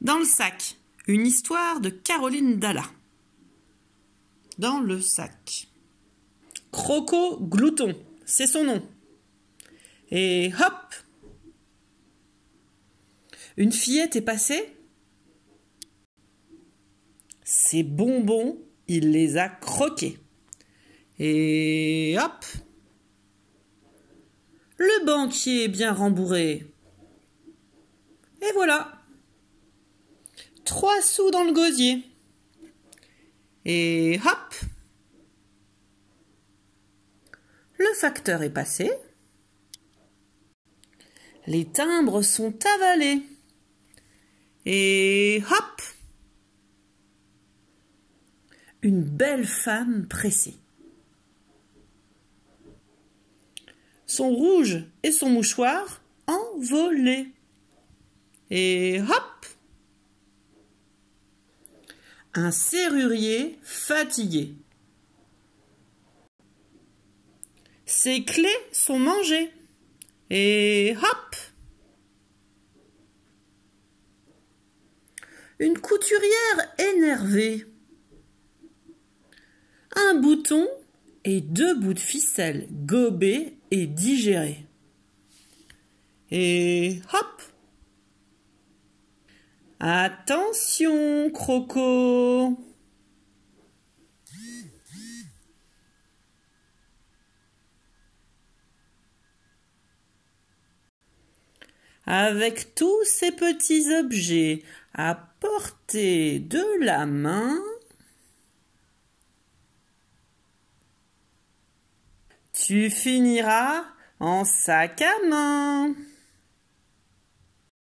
Dans le sac, une histoire de Caroline Dalla. Dans le sac. Croco Glouton, c'est son nom. Et hop Une fillette est passée. Ses bonbons, il les a croqués. Et hop Le banquier est bien rembourré. Et voilà Trois sous dans le gosier. Et hop Le facteur est passé. Les timbres sont avalés. Et hop Une belle femme pressée. Son rouge et son mouchoir envolés. Et hop Un serrurier fatigué. Ses clés sont mangées. Et hop Une couturière énervée. Un bouton et deux bouts de ficelle gobés et digérés. Et hop Attention, Croco Avec tous ces petits objets à portée de la main, tu finiras en sac à main.